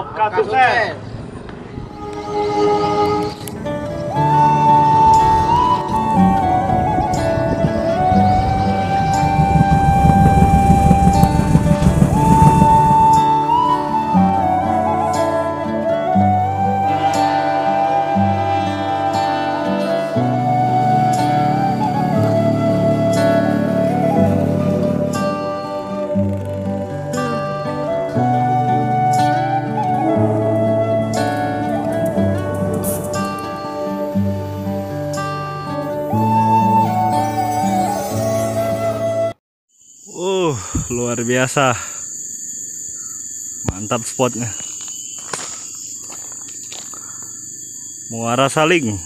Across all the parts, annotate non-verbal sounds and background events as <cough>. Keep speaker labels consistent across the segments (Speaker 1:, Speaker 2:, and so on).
Speaker 1: obrigado
Speaker 2: ficar. Luar biasa. Mantap spotnya. Muara Saling.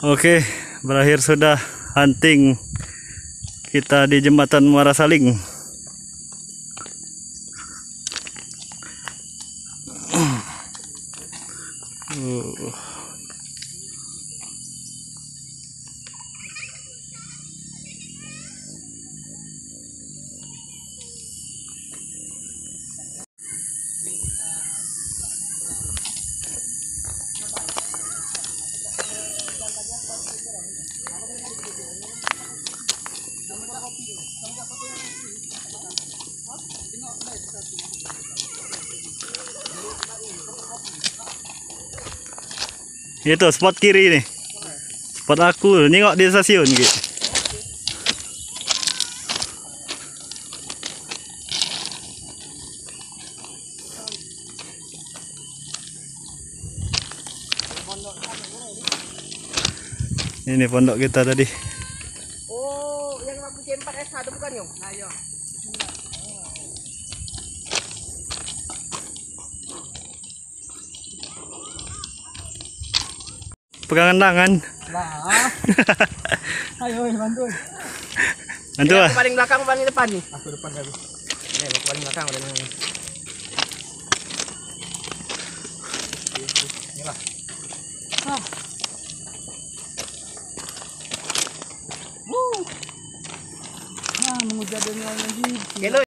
Speaker 2: Oke, berakhir sudah hunting kita di jembatan Muara Saling. <clears throat> Uh. Itu spot kiri nih. Spot aku, nengok di stasiun gitu. Ini pondok kita tadi.
Speaker 1: Oh, yang lampu C4 S1 bukan yung? Nah, iya.
Speaker 2: Pegangan tangan.
Speaker 1: Lah. Ayo, bantu.
Speaker 2: Bantu ah.
Speaker 1: Aku paling belakang paling depan nih. Aku depan tadi. Nih, aku paling belakang udah nih. Inilah. Ah. Wuh. Nah, mengujar dengan lagi. Hello.